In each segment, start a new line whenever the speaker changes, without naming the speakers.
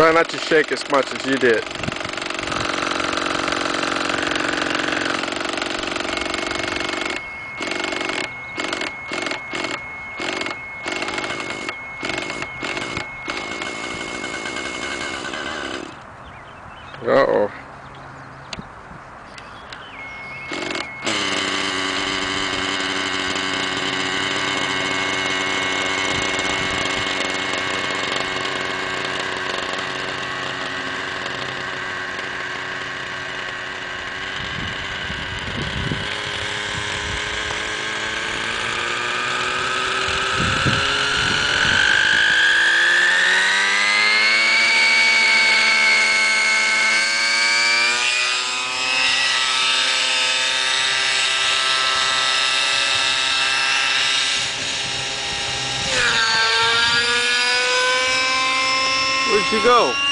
Try not to shake as much as you did. Uh-oh. You go?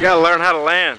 You gotta learn how to land.